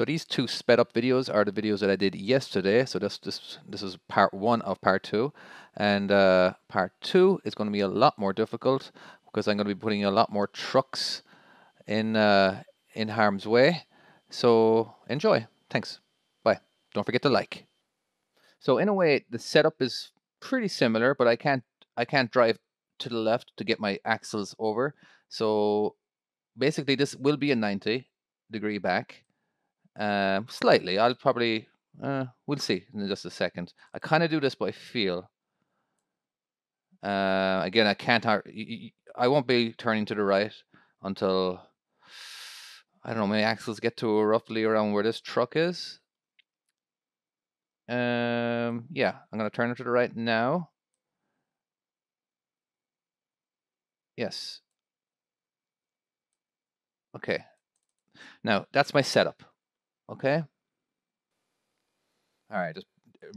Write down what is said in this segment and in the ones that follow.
So these two sped up videos are the videos that I did yesterday. So this this this is part one of part two, and uh, part two is going to be a lot more difficult because I'm going to be putting a lot more trucks in uh, in harm's way. So enjoy. Thanks. Bye. Don't forget to like. So in a way, the setup is pretty similar, but I can't I can't drive to the left to get my axles over. So basically, this will be a 90 degree back um, slightly. I'll probably, uh, we'll see in just a second. I kind of do this by feel. Uh, again, I can't, I won't be turning to the right until, I don't know, my axles get to roughly around where this truck is. Um, yeah, I'm going to turn it to the right now. Yes. Okay. Now, that's my setup. Okay. All right, just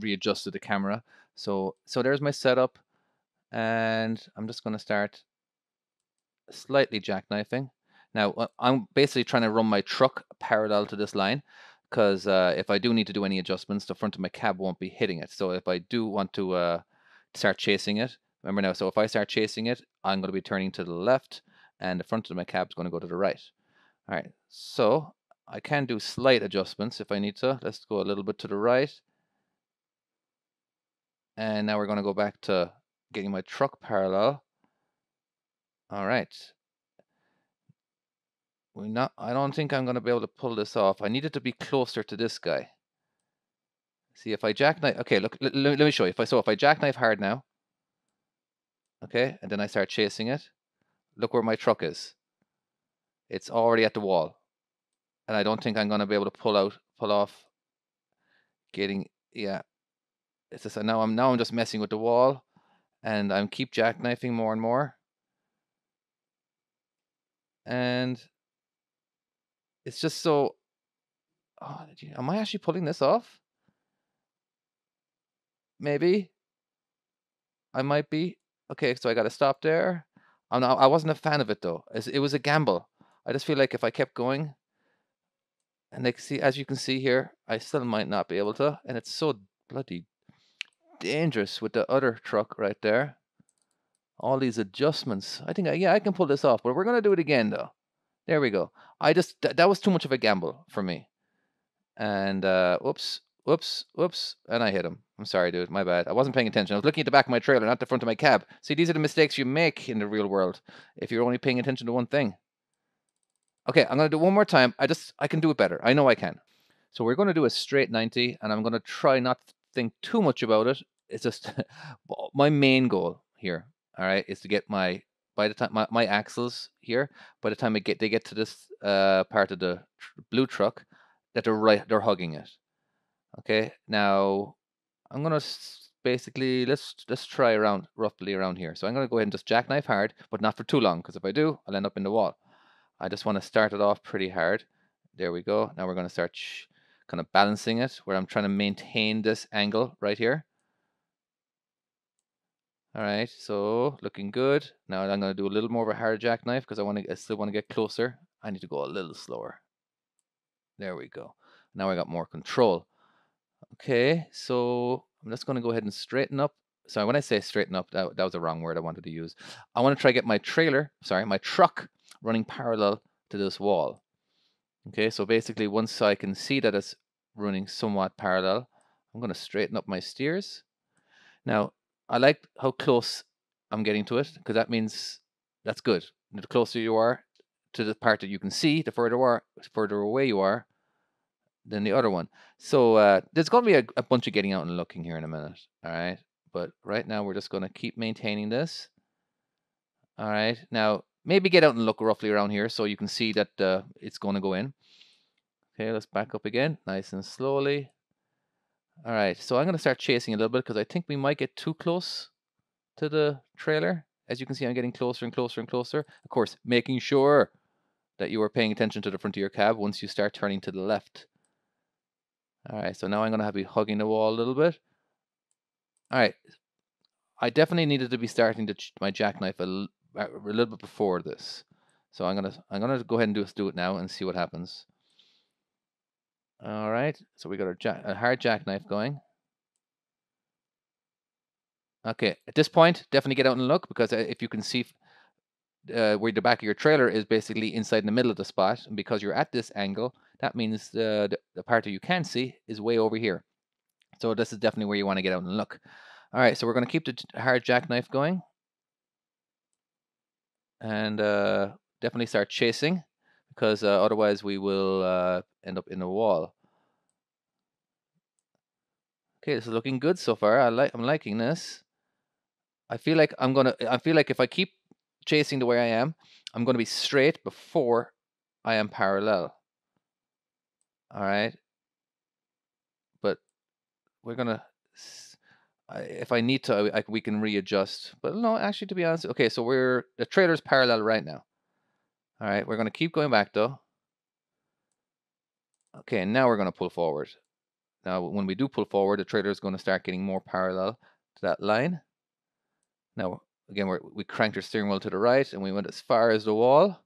readjusted the camera. So, so there's my setup and I'm just going to start slightly jackknifing. Now, uh, I'm basically trying to run my truck parallel to this line because uh, if I do need to do any adjustments, the front of my cab won't be hitting it. So if I do want to uh, start chasing it, remember now, so if I start chasing it, I'm going to be turning to the left and the front of my cab is going to go to the right. All right, so I can do slight adjustments if I need to. Let's go a little bit to the right. And now we're going to go back to getting my truck parallel. All right. We not. I don't think I'm going to be able to pull this off. I need it to be closer to this guy. See if I jackknife. Okay, look. Let, let me show you. If I so if I jackknife hard now. Okay, and then I start chasing it. Look where my truck is. It's already at the wall and I don't think I'm going to be able to pull out, pull off getting, yeah. It's just, now I'm, now I'm just messing with the wall and I'm keep jackknifing more and more. And it's just so, oh, you, am I actually pulling this off? Maybe. I might be. Okay, so I got to stop there. I'm not, I wasn't a fan of it though. It was a gamble. I just feel like if I kept going, and like see, as you can see here, I still might not be able to. And it's so bloody dangerous with the other truck right there. All these adjustments. I think, yeah, I can pull this off. But we're going to do it again, though. There we go. I just, th that was too much of a gamble for me. And, uh, whoops, whoops, whoops. And I hit him. I'm sorry, dude. My bad. I wasn't paying attention. I was looking at the back of my trailer, not the front of my cab. See, these are the mistakes you make in the real world if you're only paying attention to one thing. Okay, I'm going to do one more time. I just, I can do it better. I know I can. So we're going to do a straight 90, and I'm going to try not to think too much about it. It's just my main goal here, all right, is to get my, by the time, my, my axles here, by the time I get, they get to this uh, part of the tr blue truck, that they're right, they're hugging it. Okay, now I'm going to basically, let's, let's try around, roughly around here. So I'm going to go ahead and just jackknife hard, but not for too long, because if I do, I'll end up in the wall. I just want to start it off pretty hard. There we go. Now we're going to start kind of balancing it where I'm trying to maintain this angle right here. All right, so looking good. Now I'm going to do a little more of a hard jackknife because I want to. I still want to get closer. I need to go a little slower. There we go. Now I got more control. Okay, so I'm just going to go ahead and straighten up. So when I say straighten up, that, that was the wrong word I wanted to use. I want to try to get my trailer, sorry, my truck running parallel to this wall. Okay, so basically once I can see that it's running somewhat parallel, I'm going to straighten up my steers. Now, I like how close I'm getting to it because that means that's good. The closer you are to the part that you can see, the further, are, further away you are than the other one. So uh, there's going to be a, a bunch of getting out and looking here in a minute. All right. But right now we're just going to keep maintaining this. All right. Now, maybe get out and look roughly around here so you can see that uh, it's going to go in. Okay, let's back up again, nice and slowly. All right, so I'm going to start chasing a little bit because I think we might get too close to the trailer. As you can see, I'm getting closer and closer and closer. Of course, making sure that you are paying attention to the front of your cab once you start turning to the left. All right, so now I'm going to have you hugging the wall a little bit. All right, I definitely needed to be starting to my jackknife a, a little bit before this. So I'm gonna I'm gonna go ahead and do do it now and see what happens. All right, so we got our jack, a hard jackknife going. Okay, at this point, definitely get out and look because uh, if you can see uh, where the back of your trailer is basically inside in the middle of the spot, and because you're at this angle, that means the, the, the part that you can see is way over here. So this is definitely where you want to get out and look. All right, so we're going to keep the hard jackknife going. And uh, definitely start chasing because uh, otherwise we will uh, end up in a wall. Okay, this is looking good so far. I like I'm liking this. I feel like I'm gonna I feel like if I keep chasing the way I am, I'm gonna be straight before I am parallel. Alright. But we're gonna if I need to, I, we can readjust. But no, actually, to be honest, okay, so we're the trailer's parallel right now. All right, we're going to keep going back though. Okay, and now we're going to pull forward. Now, when we do pull forward, the trailer is going to start getting more parallel to that line. Now, again, we we cranked our steering wheel to the right and we went as far as the wall.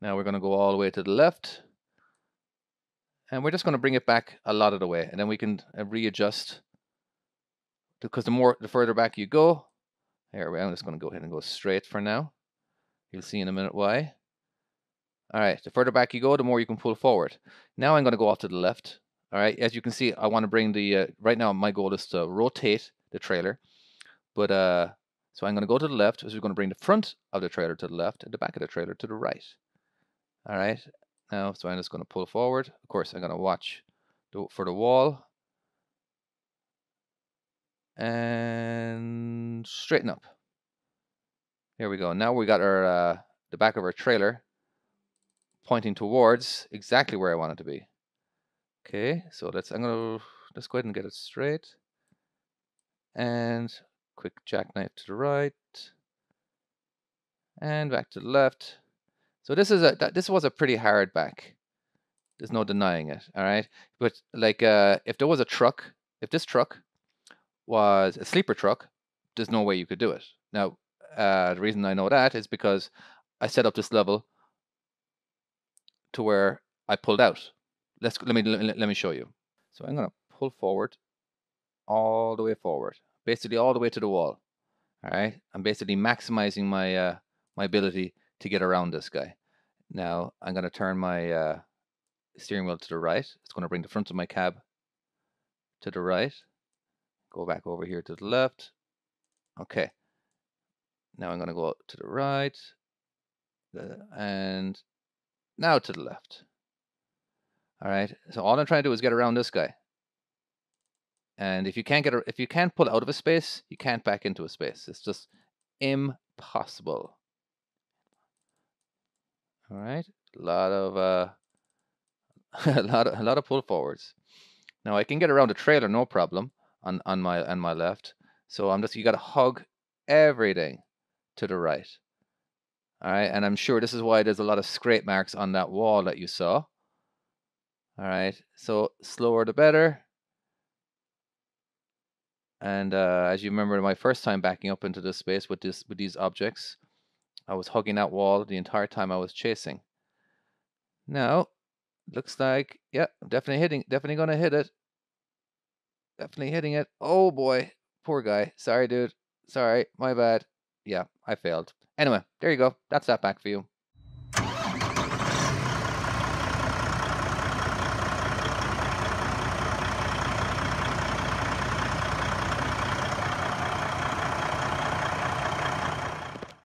Now we're going to go all the way to the left. And we're just going to bring it back a lot of the way. And then we can uh, readjust. Because the more, the further back you go, here we are. I'm just going to go ahead and go straight for now. You'll see in a minute why. All right, the further back you go, the more you can pull forward. Now I'm going to go off to the left. All right, as you can see, I want to bring the, uh, right now my goal is to rotate the trailer. But, uh, so I'm going to go to the left, so we're going to bring the front of the trailer to the left and the back of the trailer to the right. All right, now, so I'm just going to pull forward. Of course, I'm going to watch the, for the wall. And straighten up. Here we go. Now we got our, uh, the back of our trailer pointing towards exactly where I want it to be. Okay, so let's, I'm gonna, let's go ahead and get it straight. And quick jackknife to the right. And back to the left. So this is a, this was a pretty hard back. There's no denying it, all right? But like, uh, if there was a truck, if this truck was a sleeper truck, there's no way you could do it. Now, uh, the reason I know that is because I set up this level to where I pulled out. Let's let me let me show you. So I'm gonna pull forward all the way forward, basically all the way to the wall. All right, I'm basically maximizing my uh, my ability to get around this guy. Now I'm gonna turn my uh, steering wheel to the right. It's gonna bring the front of my cab to the right. Go back over here to the left. Okay. Now I'm gonna go to the right, and now to the left. All right. So all I'm trying to do is get around this guy. And if you can't get, a, if you can't pull out of a space, you can't back into a space. It's just impossible. All right. A lot of, uh, a lot of, a lot of pull forwards. Now I can get around the trailer, no problem, on, on my, on my left. So I'm just, you got to hug everything to the right. All right, and I'm sure this is why there's a lot of scrape marks on that wall that you saw. All right, so slower the better. And uh, as you remember, my first time backing up into this space with this with these objects, I was hugging that wall the entire time I was chasing. Now, looks like, yeah, definitely hitting, definitely gonna hit it. Definitely hitting it. Oh boy, poor guy. Sorry, dude. Sorry, my bad. Yeah, I failed. Anyway, there you go. That's that back for you.